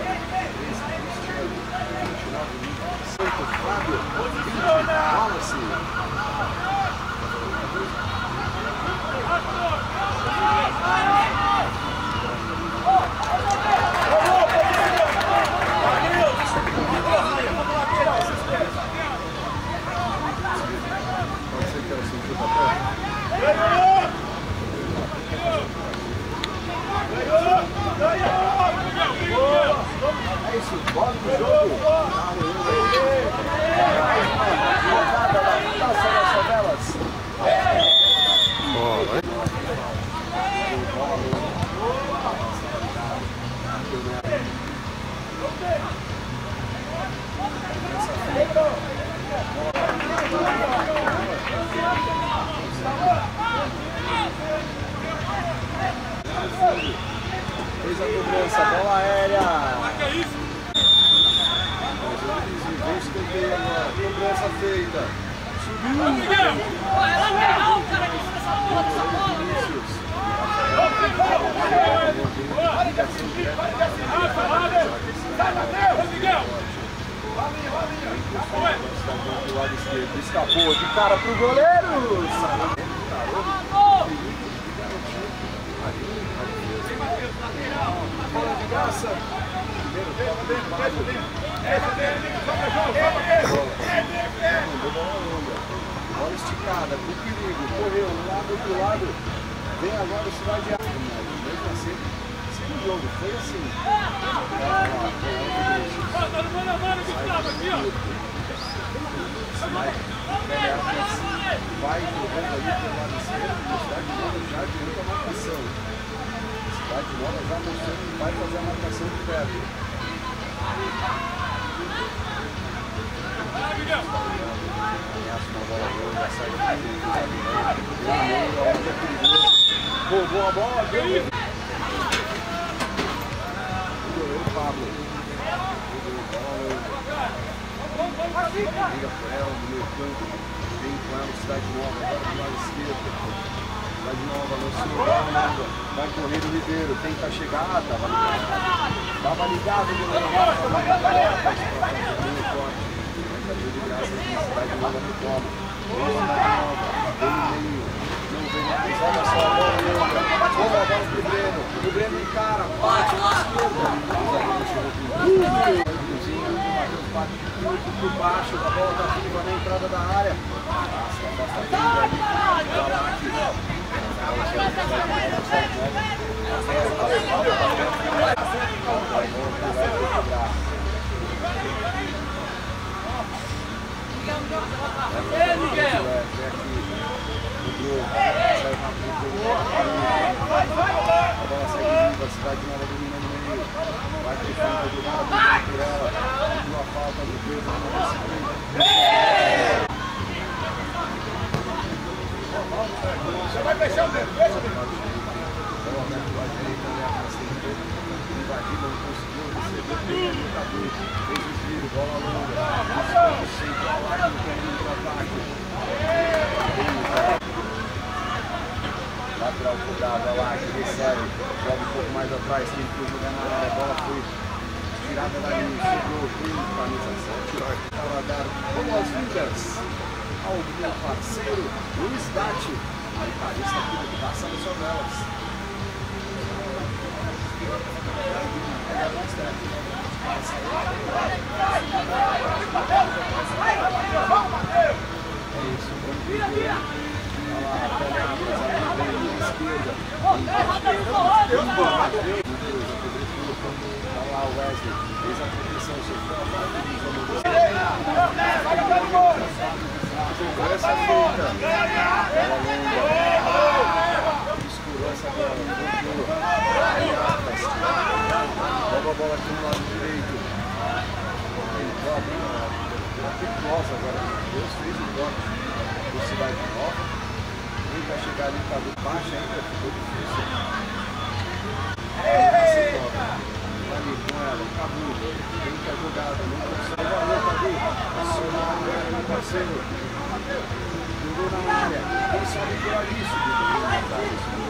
8, Breno, 13, Cristiano, 29, Lucas, 8, Fábio, 20, Wallace. Pode ser que ela se chuta até. É isso, bola no jogo. Jogada da Taça das Favelas. Fez a cobrança, bola aérea. Vem escanteio agora, cobrança feita. Subiu. Vinícius. Do lado esquerdo, escapou de cara pro goleiro. Bola de graça. Bola esticada, com perigo. Correu, um lado, outro lado. Vem agora o Cidade de Aço. Mesmo assim, segundo jogo, foi assim. Tá no mano a mano, Gustavo, aqui, ó. Vai jogando ali pelo lado esquerdo, o já adianta a marcação. Cidade Nova já mostrando que vai fazer a marcação de perto. Vai, Miguel. Ameaça uma bola boa, já sai daqui. Onde é perigoso. Roubou a bola, deu. O goleiro Pablo. Bola. Liga por ela, no meio campo. Vem com ela, Cidade Nova, agora do lado esquerdo. Nova, lançou bola longa. Vai correndo o Ribeiro, tenta a chegada. Tava ligado. Tava ligado, Rafa. Vai. Vai de graça aqui, Cidade Nova retoma. Vem Cidade Nova, no meio. Não vem mais, olha só a bola longa. Boa a bola pro Breno. O Breno encara, bate na esquerda. Uh! muito por baixo, a bola tá viva na entrada da área. Nossa, basta bem ali. Balac. Ei, Miguel. A bola segue viva, a cidade nova dominando no meio. Vai pro fundo, dominada por ela. Uma falta do Deus, Você vai fechar o dedo, fecha o dedo. O o o. Lateral cobrado, olha lá, que recebe. Joga um pouco mais atrás, tentou jogar na área. A bola foi tirada dali, sobrou, foi camisa 7. Para dar boas-vindas ao meu parceiro Luiz Dati, Favelas. É isso, vamos ver. Olha lá, a vem à esquerda. Olha o Wesley fez a proteção, sofreu a falta. Rouba a bola aqui no lado direito. Tem toque. Nossa, agora Deus fez o do Cidade Nova. Ele vai chegar ali, tá do baixo ainda, ficou difícil. Ali com ela, Cadu, tenta a jogada, não consegue, valeu Cadu, acionou a mulher ali, parceiro, jogou na sabe por ali, subiu,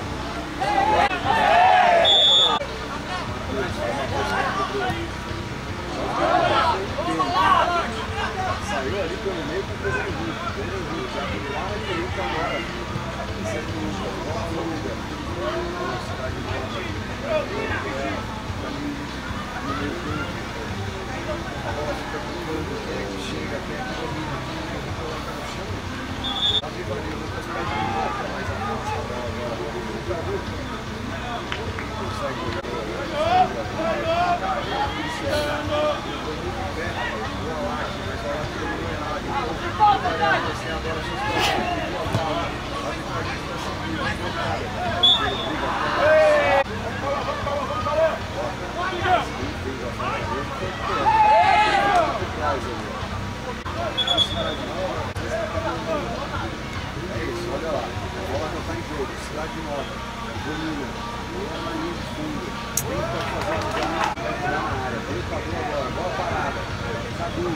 jogo. Cidade Nova, domina. Bola na linha de fundo. Tenta fazer o lugar, na área. Veio o Cadu agora, bola parada. Cadu,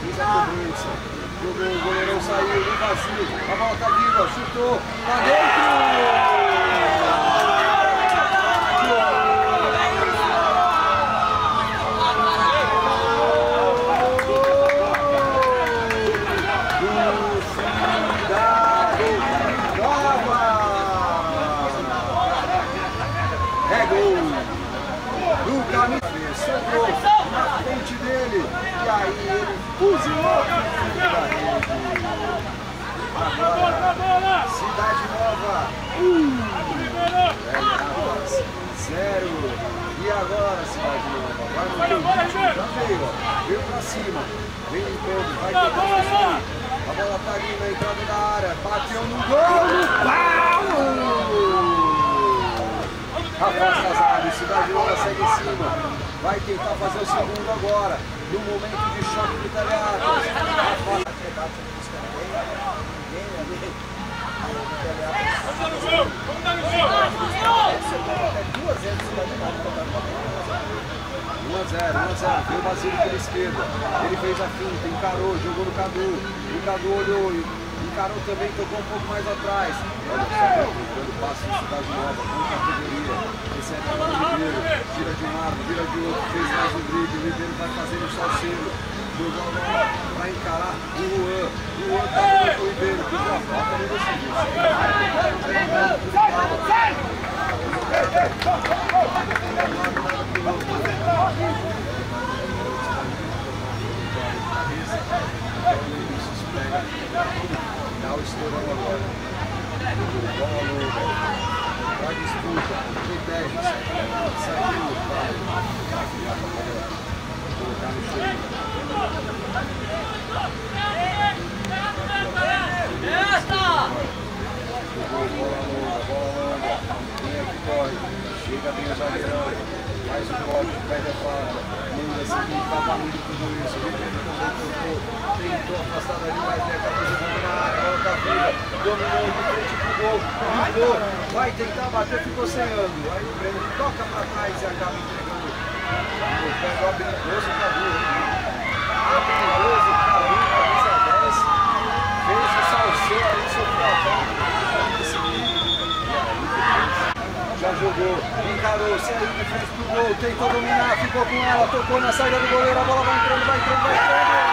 fez a cobrança. Jogou, o goleirão saiu, no vazio. A bola tá viva, chutou, tá dentro! É gol do camisa, sobrou na frente dele e aí ele fuzilou o fundo da rede. Agora, Cidade Nova, Velhas, zero. E agora, Cidade Nova, vai no já veio, ó, veio pra cima, vem limpando, vai tentar construir. A bola tá ali na entrada da área, bateu no gol, no pau! Casado, Cidade Nova segue em cima. Vai tentar fazer o segundo agora. No momento de choque do. Rafael Um a 0, 1 a 0, veio o Basílio pela esquerda, ele fez a finta, encarou, jogou no Cadu, o Cadu olhou, encarou também, tocou um pouco mais atrás. Olha só, dando passe em Cidade Nova, com categoria, recebe a bola do Ribeiro, tira de um lado, vira de outro, fez mais um drible, o Ribeiro vai fazendo o salseiro, jogou a bola para encarar o Juan, o Juan tá com o Ribeiro, pediu a falta, não decidiu. Dá o estourão agora. Bola. Vai disputa. Protege. Saiu. Vai. No longa. Bola longa. Quem é que corre? Chega bem o. Faz o corte. Pede a falta. Manda seguir. Tá barulho tudo isso. Tocou. Tentou afastar dali. Mas é acabou jogando na área. Bola tá viva. Dominou de frente pro gol. Vai tentar bater. Ficou sem ângulo. Aí o Breno toca pra trás e acaba entregando. O pé do habilidoso Cadu. Jogou, encarou, saiu de frente pro gol, tentou dominar, ficou com ela, tocou na saída do goleiro, a bola vai entrando, vai entrando, vai entrando.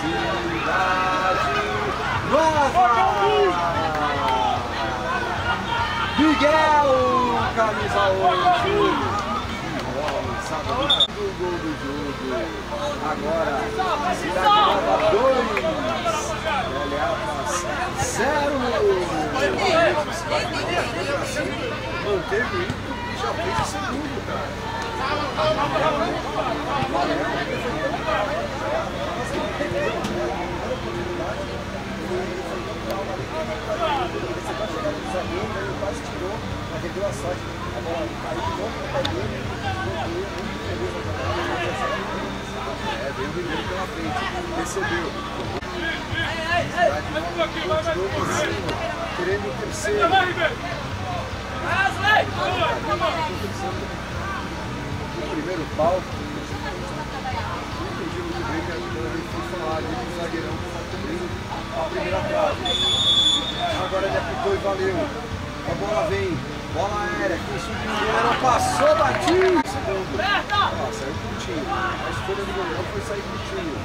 Cidade Nova! Miguel, camisa 8. Bola lançada do gol do jogo. Agora, Cidade Nova 2. LA faz 0. Manteve o ímpeto e já fez o segundo, cara. quase tirou, mas ele deu a sorte. A bola caiu de novo no pé dele, muito feliz na jogada. É, veio o Ribeiro pela frente. Recebeu. Continuou por cima, querendo o terceiro. No primeiro pau, muito bem que a foi falar ali do zagueirão que está cobrindo a primeira trave. Agora ele apitou e valeu. A bola vem, bola aérea, quem subiu o goleirão passou, batiu. Segundo. Ó, saiu curtinho. A escolha do goleirão foi sair curtinho.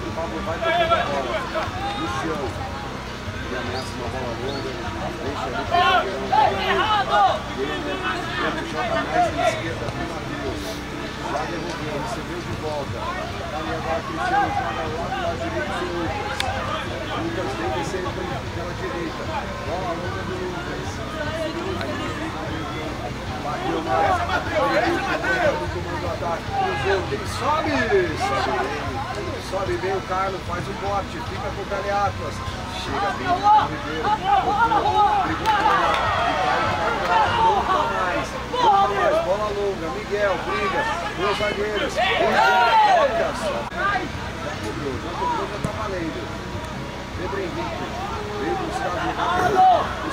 O Pablo vai tocando a bola no chão. Ele ameaça uma bola longa, na frente ali, o goleirão. E ele joga mais na esquerda lá do Lucas. Vem descendo pela direita. Bola longa do Lucas. Bateu mais. No comando do ataque. Cruzou. Sobe. Sobe bem. O Carlos. Faz o bote. Fica com o Caleatas. Chega bem o Ribeiro. Brigou com ele. Não tá mais. Não mais. Bola longa. Miguel. Briga. Dois zagueiros. Olha só. Já cobrou. Já cobrou. Já tá valendo. Pedro Henrique. Veio buscar o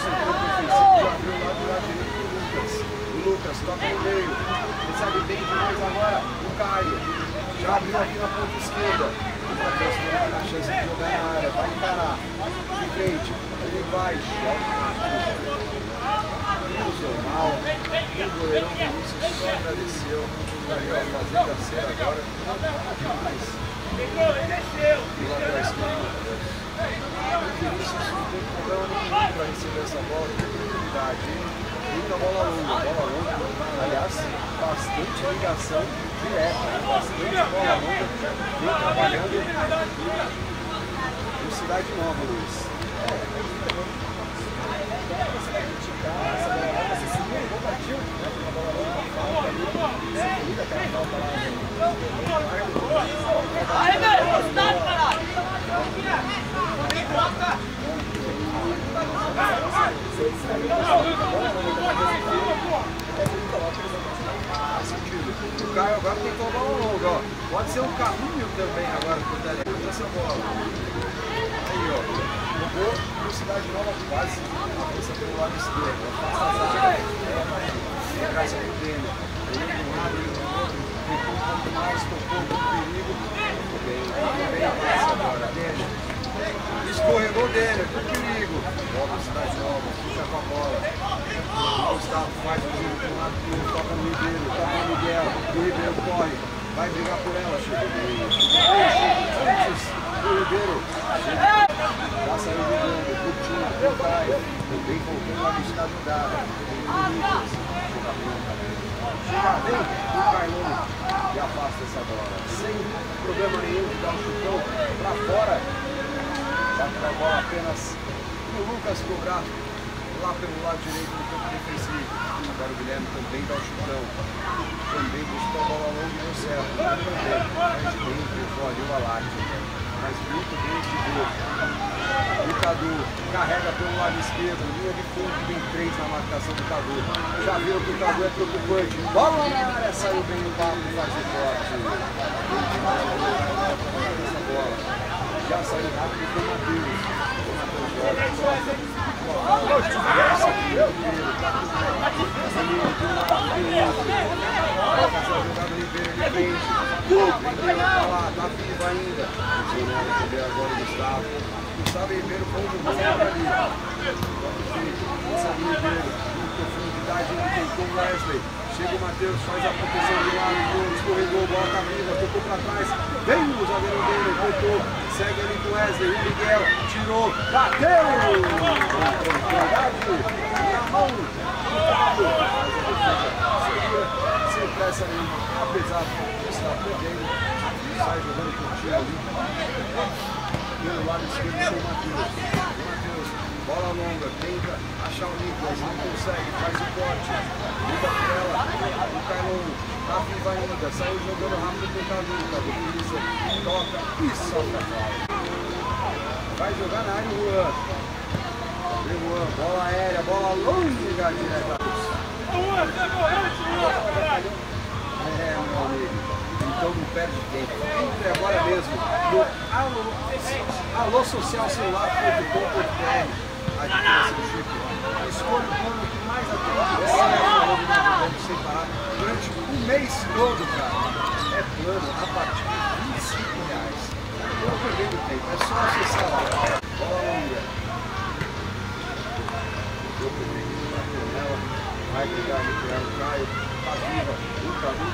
setor defensivo. Já abriu lá do lado direito do Lucas. O Lucas toca no meio. Recebe bem demais agora o Caio. Já abriu aqui na ponta esquerda. O Matheus tem a chance de jogar na área. Vai encarar. De frente. Ele vai. Cruzou mal. O goleirão Vinícius só agradeceu. Aí, ó, fazendo a cena agora. Demais. Do lateral esquerdo. O Vinícius não tem problema nenhum para receber essa bola, tem tranquilidade. Muita bola longa, bola longa. Aliás, bastante ligação direta, bastante bola longa. Vem trabalhando no Cidade Nova, Luiz. Faz sentido. O Caio agora tem que tomar bola longa, ó. Pode ser um caminho também agora pro Daniel essa bola. Aí, ó. Jogou pro Cidade Nova quase avança pelo lado esquerdo. Afasta a zaga. Fica atrás do Grêmio. Ele de um lado, ele do outro. Tentou um pouco mais, tocou com perigo. Bem, a peça agora. Daniel. Escorregou dele, com perigo. Volta a Cidade Nova, fica com a bola. O Gustavo faz o giro de um lado pro outro, toca no Ribeiro, toca no Miguel. O Ribeiro corre, vai brigar por ela, bem. Antes do Ribeiro. Já saiu jogando, curtindo, não cai. Também voltando a buscar jogada. Chega bem o Carlone e afasta essa bola. Sem problema nenhum de dar um chutão pra fora. Bate a bola apenas no Lucas cobrar lá pelo lado direito do campo defensivo. Agora o Guilherme também dá o chutão. Também buscou a bola longa e deu certo. Muito bem. Mas bem levou ali o Alate. Mas muito bem de gol. O Cadu carrega pelo lado esquerdo, linha de fundo, tem três na marcação do Cadu. Já viu que o Cadu é preocupante. Bola na área, saiu bem o Papo, faz o corte. Já saiu rápido com o Matheus. O Matheus joga, Tá faz a proteção de lado, escorregou, bola tá viva, tocou pra trás. Vem o zagueiro dele, voltou. Segue ali com Wesley, o Miguel tirou, bateu! Na mão a segura, sem pressa nenhuma, apesar de estar perdendo. sai jogando curtinho ali. Pelo lado esquerdo tem o Matheus. Matheus, bola longa, tenta achar o Nicolas, não consegue, faz o corte. Liga por ela, o Cailon, tá vivo ainda, saiu jogando rápido pro Cadu. Cadu pisa, toca e solta a bola. Vai jogar na área o Juan. Juan, bola aérea, bola longa direta. É, meu amigo. Então não perde tempo. Entre agora mesmo no alô, alô social celular.com.br. Aqui na Chico. Escolha o plano que mais atende. Vamos separar durante o mês todo, cara. É plano a partir de 25 reais. Não perdendo tempo, é só acessar lá. Longa. Eu peguei nela. Vai brigar ali ela, o Caio. Tá viva. O Cadu.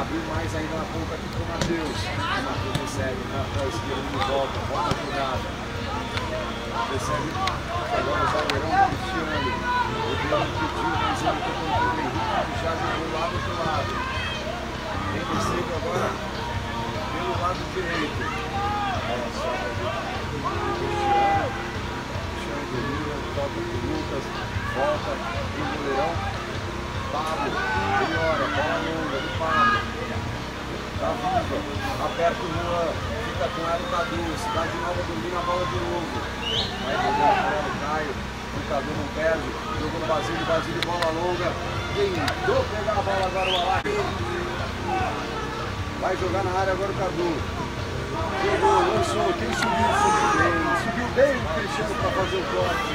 Abriu mais ainda na ponta aqui com o Matheus. O Matheus recebe na pé esquerda de volta. Volta a jogada. Recebe agora o zagueirão Cristiano. Já jogou do outro lado. Quem recebe agora pelo lado direito. Olha só, Cristiano. Cristiano domina, toca pro Lucas, volta pro goleirão. Pablo, bola longa do. Tá viva, aperta o Juan, fica com ela o Cadu, Cidade Nova domina a bola de novo. Vai jogando por ela o Caio, Cadu não perde, jogou no Basílio, Basílio, bola longa. Tentou pegar a bola agora o Alá. Vai jogar na área agora o Cadu. Jogou, lançou, quem subiu, subiu bem. Subiu bem o Cristiano para fazer o corte.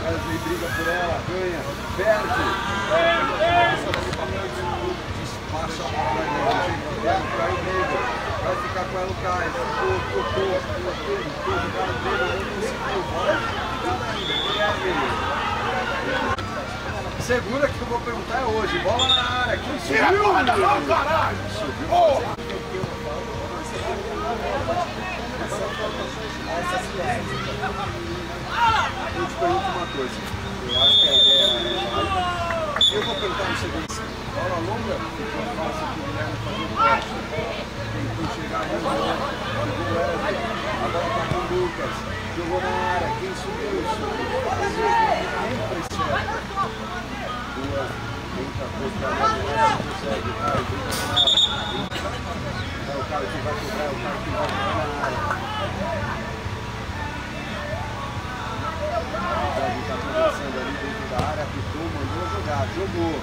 Wesley briga por ela, ganha, perde. Despacha a bola ali. Pega o Caio Veiga. Vai ficar com ela o Caio. Tocou, tocou, tocou, tocou. Jogaram bem, não conseguiu. Bola. Segura que eu vou perguntar é hoje. Bola na área. Quem subiu? mão, caralho! Porra! Eu te pergunto uma coisa. Eu acho que a ideia é. Eu vou perguntar no seguinte. Bola longa, ficou fácil que o Guilherme fazer o corte. Tentou chegar o Wesley. Agora tá com o Lucas. Jogou na área. Quem subiu? Subiu. Quem pressiona? Boa. Tenta cobrar a bola. Não consegue. Caio, brinca com ela. É o cara que vai cobrar. É o cara que vai cobrar na área. O Davi tá conversando ali dentro da área, apitou, mandou jogar, jogou.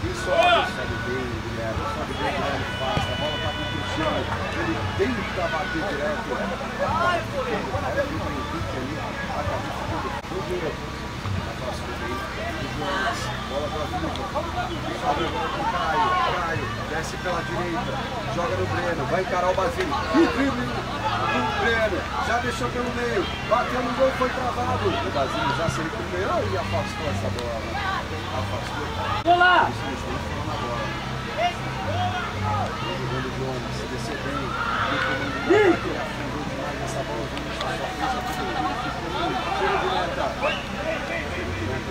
E sobe, sobe bem o Guilherme, sobe bem o Guilherme faz, a bola tá com o Cristiano, ele tenta bater direto. Olha o Henrique ali, acabou ficando jogou. Afastou bem o Jones, bola pra Viva. Sobe agora com o Caio, Caio, desce pela direita, joga no Breno, vai encarar o Basílio. E o drible do Breno, já deixou pelo meio, bateu no gol, foi travado. O Basílio já saiu primeiro e afastou essa bola. Afastou. Vamos lá! Desceu bem. E o comando ele afundou demais essa bola. Só. Ficou de meta. De meta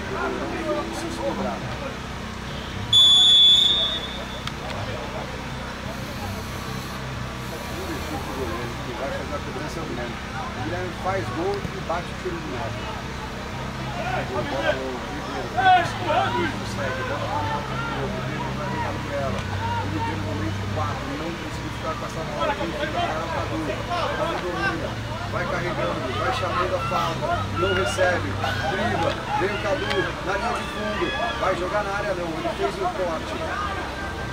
vai fazer a cobrança é o Guilherme. O Guilherme faz gol e bate o tiro de meta. Vai carregando. Vai chamando a falta. Não recebe. Dribla. Vem o Cadu na linha de fundo. Vai jogar na área não. Ele fez o corte.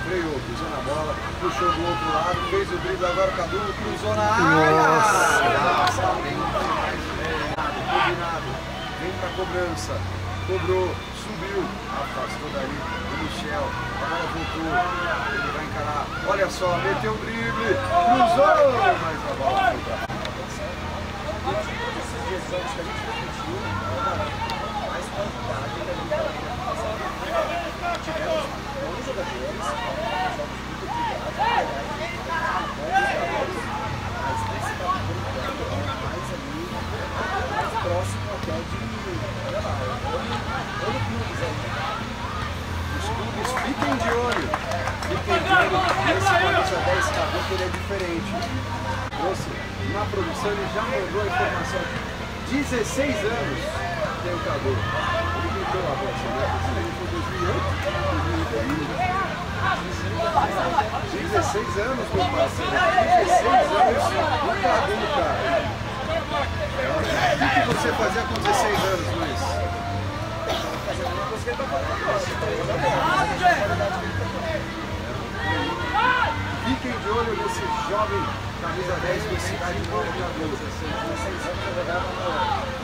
Freou, cruzou na bola, puxou do outro lado, fez o drible agora o Cadu, cruzou na área. Nossa, bem demais, combinado, combinado. Vem pra cobrança, cobrou, subiu, afastou dali o Michel, a bola voltou, ele vai encarar, olha só, meteu o drible, cruzou, mas a bola foi pra Esses dias que a gente repetiu, mais quantidade que a gente tá Tivemos bons jogadores, jogos muito obrigados, bons jogadores, mas esse tá ficando mais ali, mais próximo até de, olha lá, olho clubes aí. Os clubes fiquem de olho, fiquem de olho nesse camisa 10 k porque ele é diferente. Trouxe produção, ele já mandou a informação. 16 anos tem o Cadu. Ele gritou pra você, né? Ele foi 2008, 2008. 16 anos, meu parceiro. 16 anos o Cadu, cara. O que, que você fazia com 16 anos, Luiz? Fiquem de olho nesse jovem camisa 10 do Cidade Boa Cadu. 16 anos eu jogava no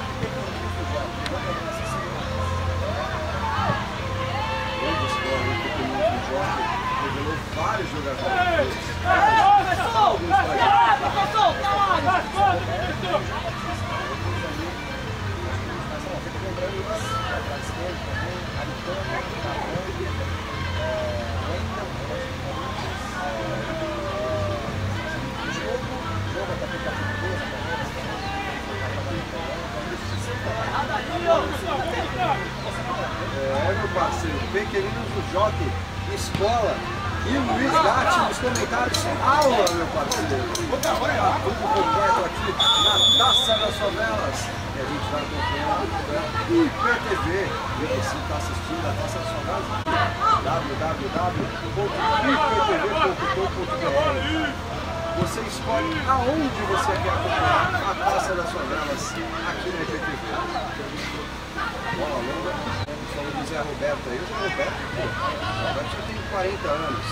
Zé Roberto aí, o Zé Roberto, pô, o já tem 40 anos,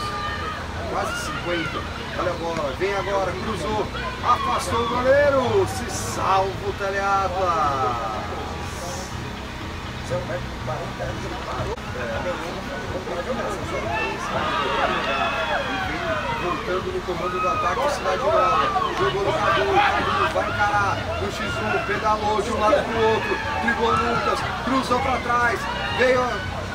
quase 50. Olha a bola, vem agora, cruzou, afastou o goleiro, se salva o Teleapa. Zé Roberto, 40 anos, ele parou. E voltando no comando do ataque o Cidade Nova. Jogou no Cadu, Cadu vai encarar no X1, pedalou de um lado pro outro, driblou o Lucas, cruzou pra trás, veio,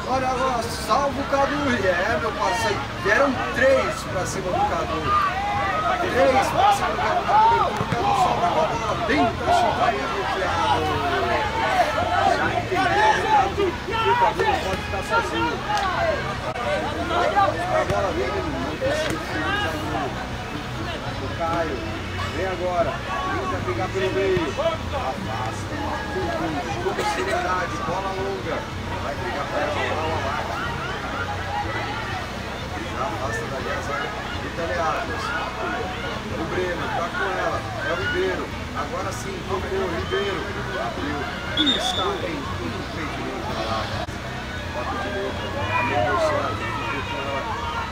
olha agora, salva o Cadu. É, meu parceiro, deram três pra cima do Cadu. Três pra cima do Cadu, o Cadu sobra com a bola chutaria do Thiago. O Cadu não pode ficar sozinho. Agora vem não conseguiu Caio. Vem agora. Tenta pegar pelo meio. Afasta. Com, seriedade. Bola longa. Vai pegar para ela. Bola larga. Já afasta dali a zaga. O Breno tá com ela. É o Ribeiro. Agora sim, tocou. Ribeiro. Abriu. Está em impedimento. Toque de novo.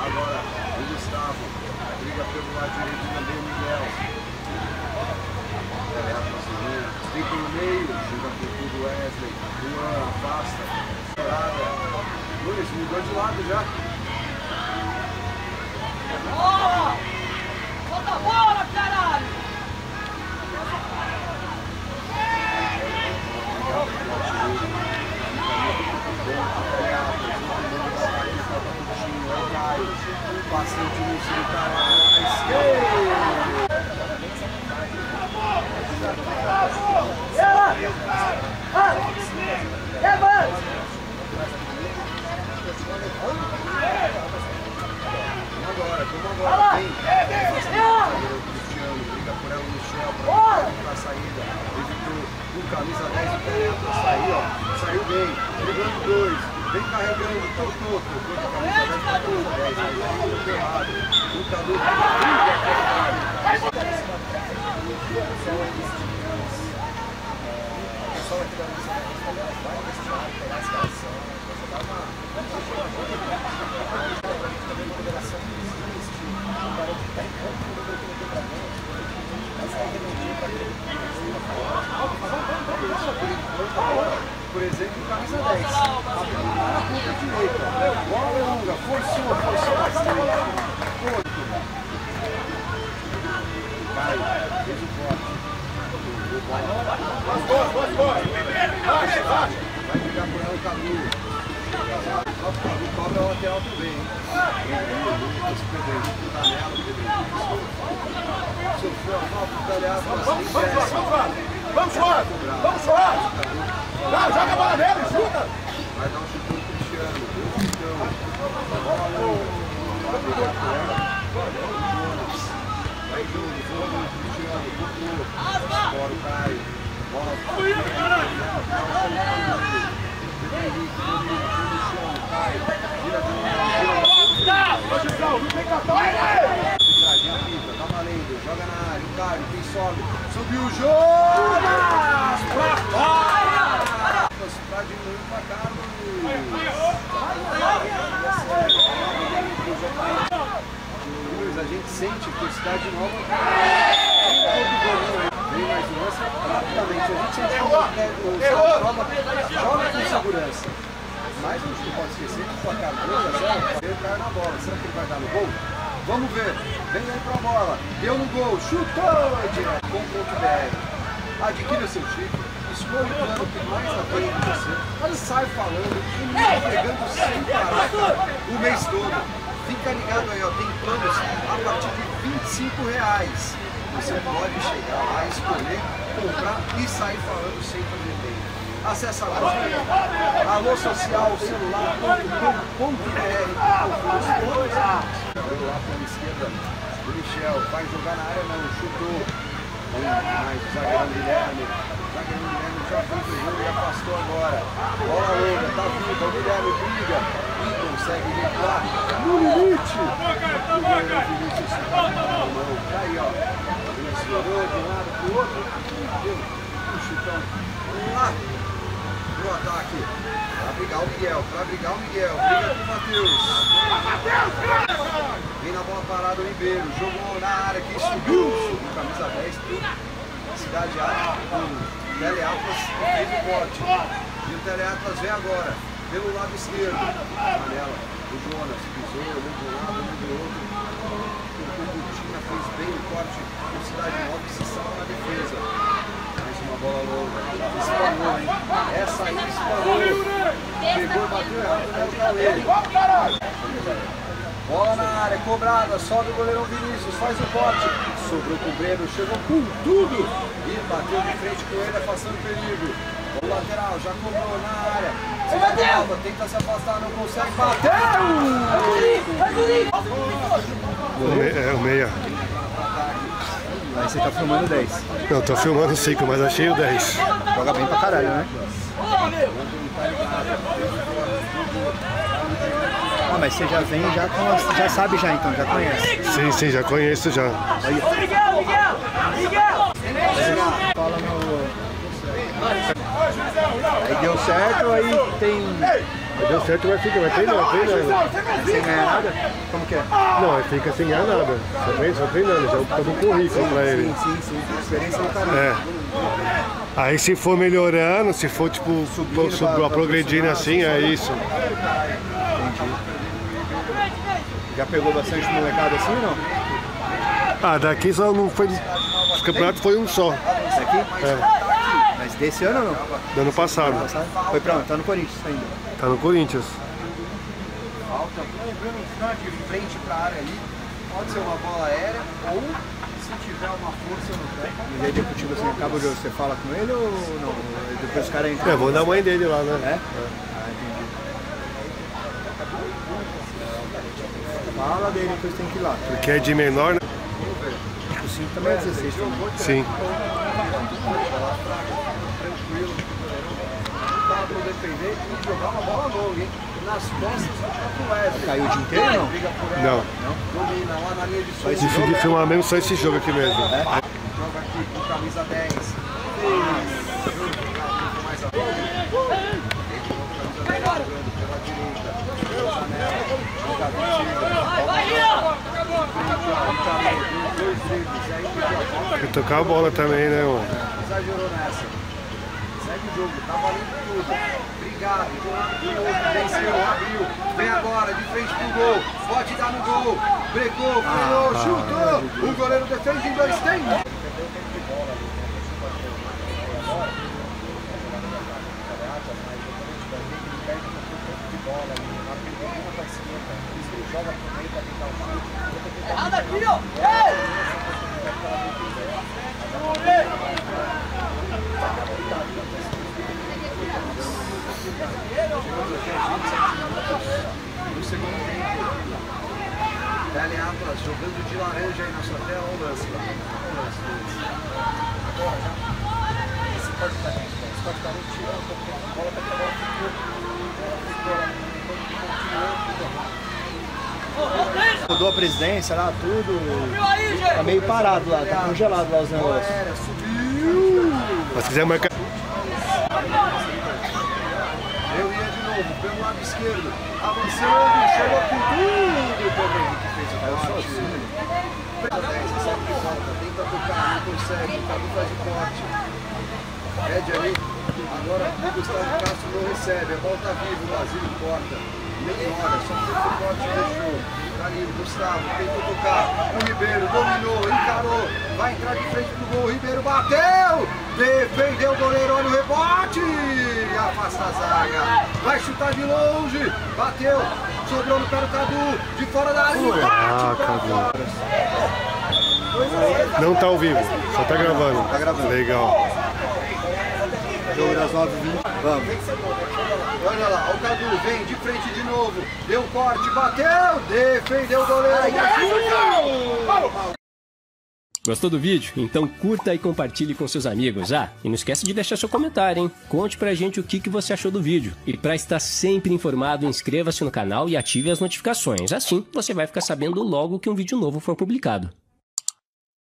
Agora o Gustavo. Briga pelo lado direito também o Miguel. É, conseguiu. Fica no meio. Joga por tudo Wesley. Juan afasta. Parada. Luiz mudou de lado já. Bola! Bota a bola, caralho! Bastante luxo do cara. Como agora, camisa 10 o Pelé pra sair, ó. Saiu bem, driblando dois. Vem carregando, tocou, tocou com a camisa 10 pra camisa 10. Aí tocou errado. O briga pela área. pessoal aqui da o o exemplo, camisa 10. Abriu na ponta direita. Bola longa, forçou, forçou bastante. Corto. Vai, fez o corte. Boas, boas, boas. Baixa, baixa. Vai brigar por ela o Cadu. O cobra a lateral também, hein? Esse Pedrinho tá nela, o Pedrinho sofreu a falta do Galhardo, Vamos, assim, vamos, vamos, desce. vamos, vamos, suave. Vamos, suave. Não, joga a bola nele, chuta. Vai dar um chute no Cristiano. Bola longa. Vai brigar por ela. Jonas. Agora o Caio. Bola. Tá valendo. Joga na área, o Caio, quem sobe? Subiu o Jonas! Pra fora! Luiz. A gente sente que Cidade Nova né? Vem mais lance rapidamente. A gente sente que Nova joga com segurança. Mas a gente não pode esquecer que o placar 2 a 0 ele caiu na bola. Será que ele vai dar no gol? Vamos ver. Vem aí pra bola. Deu no gol. Chutou direto. Com.br. Adquira seu chip. Escolha o plano que mais atende você. Mas sai falando. E me entregando sem parar o mês todo. Fica ligado aí, ó. Tem planos a partir de 25 reais. Você pode chegar lá, escolher, comprar e sair falando sem fazer. Acesse agora alô social celular.com.br lá pela esquerda o Michel vai jogar na área, não, chutou. Mais zagueirão Guilherme. O zagueirão Guilherme já foi pro jogo e afastou agora. Bola longa, tá viva, o Guilherme briga e consegue recuar no limite. O goleiro Vinícius mão. Tá aí, ó. De um lado pro outro deu um chutão lá pro ataque. Pra brigar o Miguel, pra brigar o Miguel. Briga com o Matheus. Vem na bola parada o Ribeiro. Jogou na área aqui, subiu. Subiu camisa 10 pro Cidade Alta. Teleatlas o corte. E o Teleatlas vem agora. Pelo lado esquerdo. Amarela. O Jonas pisou, olhou de um lado, olhou do outro. O Cucutinha fez bem o corte. O Cidade Nova se salva na defesa. Mais uma bola longa. Espanou, hein? Essa aí espanou. Pegou, bateu errado, né? O Cauê. Bola na área, cobrada, sobe o goleirão Vinícius, faz o corte. Sobrou com o Breno, chegou com tudo. E bateu de frente com ele, afastando o perigo. O lateral já cobrou na área. Se bateu! Tenta se afastar, não consegue. Bateu! O me- É, o meia. Aí você tá filmando 10. Não, tô filmando 5, mas achei o 10. Joga bem pra caralho, né? Ah, mas você já vem, já, com- já sabe já então, já conhece. Sim, sim, já conheço já. Miguel, Miguel! Miguel! Fala no... Aí deu certo, aí tem... Mas deu certo, vai ficar, vai treinar, treinando. Sem ganhar nada? Como que é? Não, ele fica sem ganhar nada. Só, trein- só treinando, já tá no currículo pra ele. Sim, sim, sim. Experiência do caralho. É. Aí se for melhorando, se for tipo Subindo sub, pra- pra progredindo assim, é isso. Já pegou bastante molecada assim ou não? Ah, daqui só não foi. Os campeonatos foi um só, Esse aqui? É. Mas desse ano ou não? do ano passado. Passado? Foi pra onde? Tá no Corinthians ainda. Tá no Corinthians. Falta de frente para a área ali. Pode ser uma bola aérea ou se tiver uma força no pé. Mas aí depois, tipo assim, acaba jogo, você fala com ele ou não? Depois os caras entram. É, vou dar a mãe dele lá, É? né? Ah, entendi. Fala dele, depois tem que ir lá. Porque é de menor, né? O 5 também é 16 também. Sim. Tranquilo. Não dá para defender e jogar uma bola longa, hein? Nas costas do Wesley. Caiu o dia inteiro não? Ela. Não. Domina lá na linha de filmar mesmo só esse jogo aqui mesmo. Joga aqui com camisa 10. Fez. Mais a bola. Camisa 10 jogando pela direita. Janela. Jogador Vai, Dois dribles. E aí pediu a bola. Tem que tocar a bola também, né, mano? Exagerou nessa. Segue o jogo, tá valendo tudo. Obrigado, venceu, abriu. Vem agora, de frente pro gol. Pode dar no gol. Brecou, freou, chutou. O goleiro defende em dois tempos. Errado aqui, ó! Ei! No segundo tempo. Dele Atlas jogando de laranja aí na sua tela. Olha o lance lá. Olha o lance. Mudou a presidência lá, tudo. Tá meio parado lá, tá congelado lá os negócios. Subiu! Mas se quiser marcar. Eu ia de novo, pelo lado esquerdo, avançando, chegou com tudo, também que fez o corte. Pega 10, recebe de volta, tenta tocar, não consegue, o Cadu faz o corte. Pede ali, agora o Gustavo Castro não recebe, a volta viva, o Basílio corta. Nem hora, só fez o corte deixou. Tá livre, Gustavo, tentou tocar, o Ribeiro dominou, encarou, vai entrar de frente pro gol, o Ribeiro bateu, defendeu o goleiro, olha o rebote, afasta a zaga, vai chutar de longe, bateu, sobrou no pé do Cadu, de fora da área, Ah, bate pra Cadu. fora. Não tá ao vivo, só tá gravando. Tá gravando. Legal. Jogo das 9h20. Vamos. Olha lá, o Cadu vem de frente de novo. Deu corte, bateu, defendeu o goleiro. Gostou do vídeo? Então curta e compartilhe com seus amigos. Ah, e não esquece de deixar seu comentário, hein? Conte pra gente o que, que você achou do vídeo. E pra estar sempre informado, inscreva-se no canal e ative as notificações. Assim, você vai ficar sabendo logo que um vídeo novo for publicado.